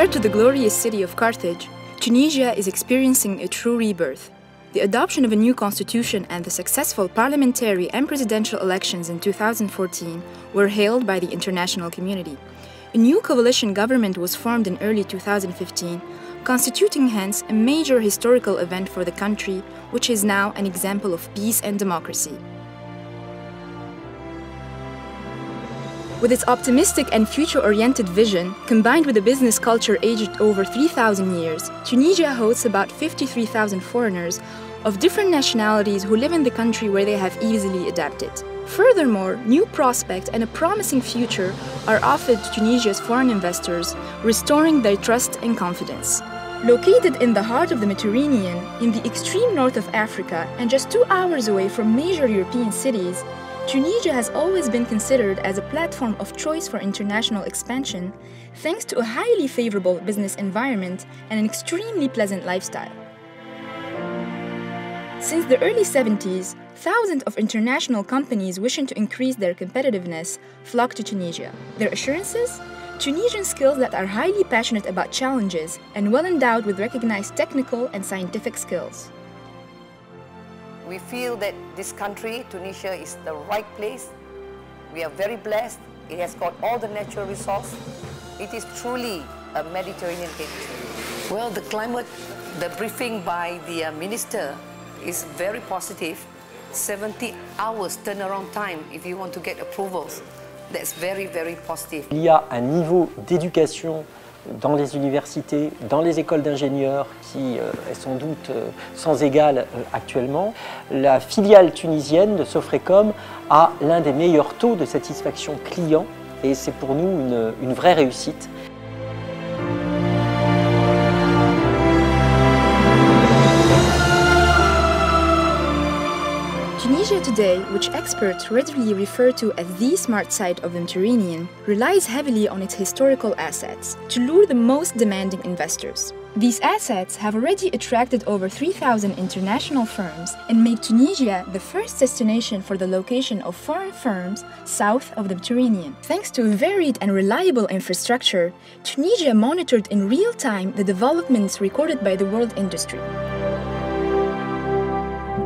Compared to the glorious city of Carthage, Tunisia is experiencing a true rebirth. The adoption of a new constitution and the successful parliamentary and presidential elections in 2014 were hailed by the international community. A new coalition government was formed in early 2015, constituting hence a major historical event for the country, which is now an example of peace and democracy. With its optimistic and future oriented vision, combined with a business culture aged over 3,000 years, Tunisia hosts about 53,000 foreigners of different nationalities who live in the country where they have easily adapted. Furthermore, new prospects and a promising future are offered to Tunisia's foreign investors, restoring their trust and confidence. Located in the heart of the Mediterranean, in the extreme north of Africa, and just two hours away from major European cities, Tunisia has always been considered as a platform of choice for international expansion, thanks to a highly favorable business environment and an extremely pleasant lifestyle. Since the early 70s, thousands of international companies wishing to increase their competitiveness flock to Tunisia. Their assurances? Tunisian skills that are highly passionate about challenges and well endowed with recognized technical and scientific skills. We feel that this country, Tunisia, is the right place. We are very blessed. It has got all the natural resource. It is truly a Mediterranean country. Well, the climate, the briefing by the uh, minister is very positive. 70 hours turnaround time if you want to get approvals. That's very, very positive. Il y a un niveau d'éducation dans les universités, dans les écoles d'ingénieurs qui euh, est sans doute euh, sans égal euh, actuellement. La filiale tunisienne de Sofrecom a l'un des meilleurs taux de satisfaction client et c'est pour nous une, une vraie réussite. Tunisia today, which experts readily refer to as the smart side of the Mediterranean, relies heavily on its historical assets to lure the most demanding investors. These assets have already attracted over 3,000 international firms and make Tunisia the first destination for the location of foreign firms south of the Mediterranean. Thanks to a varied and reliable infrastructure, Tunisia monitored in real time the developments recorded by the world industry.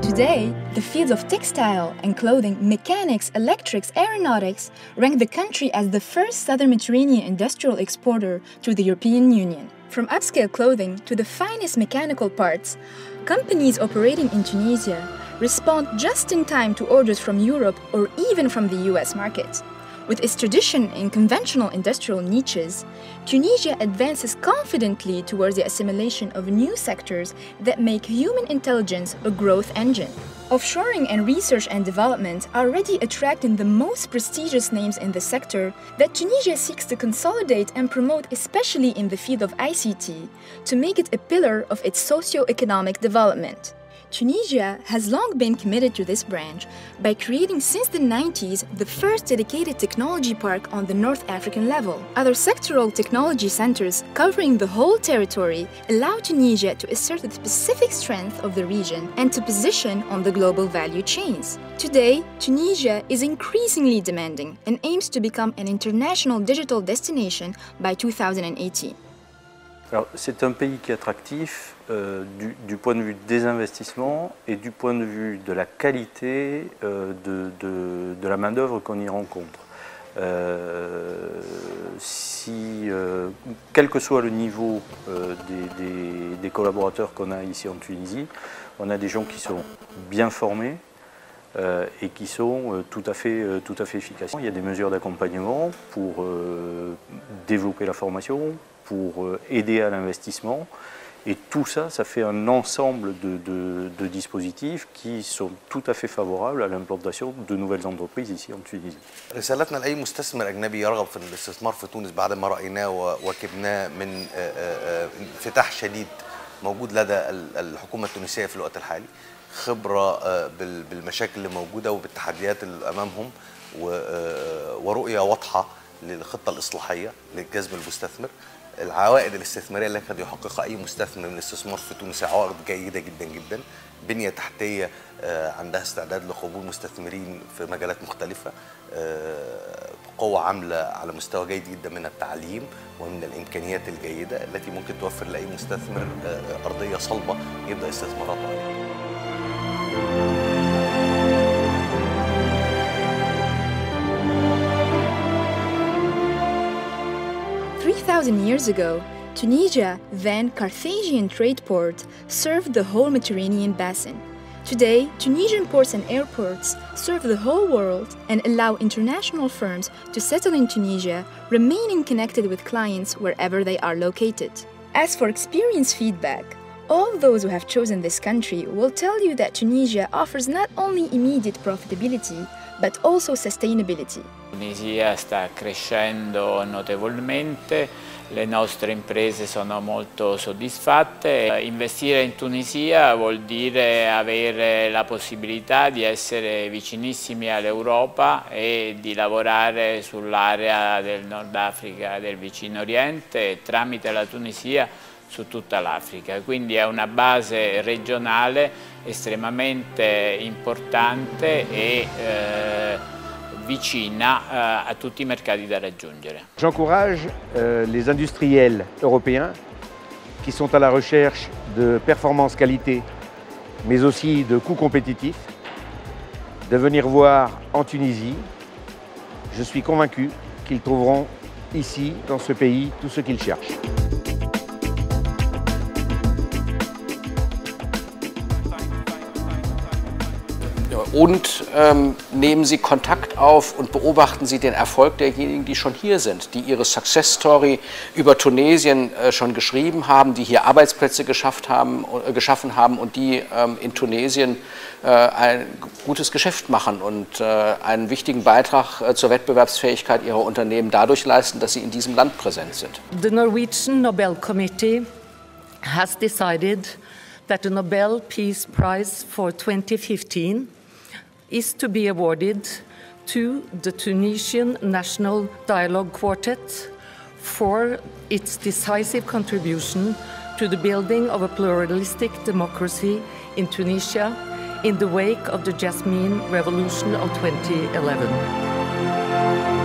Today, the fields of textile and clothing, mechanics, electrics, aeronautics rank the country as the first southern Mediterranean industrial exporter to the European Union. From upscale clothing to the finest mechanical parts, companies operating in Tunisia respond just in time to orders from Europe or even from the US market. With its tradition in conventional industrial niches, Tunisia advances confidently towards the assimilation of new sectors that make human intelligence a growth engine. Offshoring and research and development are already attracting the most prestigious names in the sector that Tunisia seeks to consolidate and promote, especially in the field of ICT, to make it a pillar of its socio-economic development. Tunisia has long been committed to this branch by creating since the 90s the first dedicated technology park on the North African level. Other sectoral technology centers covering the whole territory allow Tunisia to assert the specific strength of the region and to position on the global value chains. Today, Tunisia is increasingly demanding and aims to become an international digital destination by 2018. C'est un pays qui est attractif euh, du, point de vue des investissements et du point de vue de la qualité euh, de, la main-d'œuvre qu'on y rencontre. Euh, si, quel que soit le niveau des, collaborateurs qu'on a ici en Tunisie, on a des gens qui sont bien formés, et qui sont tout à fait efficaces. Il y a des mesures d'accompagnement pour développer la formation, pour aider à l'investissement. Et tout ça, ça fait un ensemble de, de, de, dispositifs qui sont tout à fait favorables à l'implantation de nouvelles entreprises ici en Tunisie. رسالتنا لأي مستثمر أجنبي يرغب في الاستثمار في تونس بعد ما رأيناه وواكبناه من انفتاح شديد موجود لدى الحكومة التونسية في الوقت الحالي خبرة بالمشاكل اللي موجودة وبالتحديات اللي أمامهم ورؤية واضحة للخطة الإصلاحية لجذب المستثمر العوائد الاستثمارية اللي قد يحققها أي مستثمر من الاستثمار في تونس عوائد جيدة جدا جدا. بنية تحتية آه، عندها استعداد لقبول مستثمرين في مجالات مختلفة آه، قوة عاملة على مستوى جيد جدا من التعليم ومن الإمكانيات الجيدة التي ممكن توفر لأي مستثمر آه، أرضية صلبة يبدأ استثماراته عليها 3,000 years ago, Tunisia, then Carthaginian trade port, served the whole Mediterranean basin. Today, Tunisian ports and airports serve the whole world and allow international firms to settle in Tunisia, remaining connected with clients wherever they are located. As for experience feedback, all those who have chosen this country will tell you that Tunisia offers not only immediate profitability, but also sustainability. Tunisia sta crescendo notevolmente, le nostre imprese sono molto soddisfatte. Investire in Tunisia vuol dire avere la possibilità di essere vicinissimi all'Europa e di lavorare sull'area del Nord Africa, del vicino Oriente e tramite la Tunisia su tutta l'Africa, quindi è una base regionale estremamente importante e eh, vicina eh, a tutti i mercati da raggiungere. J'encourage euh, les industriels européens qui sont à la recherche de performance qualité, mais aussi de coûts compétitifs, de venir voir en Tunisie. Je suis convaincu qu'ils trouveront ici, dans ce pays, tout ce qu'ils cherchent. Und ähm, nehmen Sie Kontakt auf und beobachten Sie den Erfolg derjenigen, die schon hier sind, die ihre Success Story über Tunesien äh, schon geschrieben haben, die hier Arbeitsplätze geschafft haben, äh, geschaffen haben und die ähm, in Tunesien äh, ein gutes Geschäft machen und äh, einen wichtigen Beitrag äh, zur Wettbewerbsfähigkeit ihrer Unternehmen dadurch leisten, dass sie in diesem Land präsent sind. The Norwegian Nobel Committee has decided that the Nobel Peace Prize for 2015 is to be awarded to the Tunisian National Dialogue Quartet for its decisive contribution to the building of a pluralistic democracy in Tunisia in the wake of the Jasmine Revolution of 2011.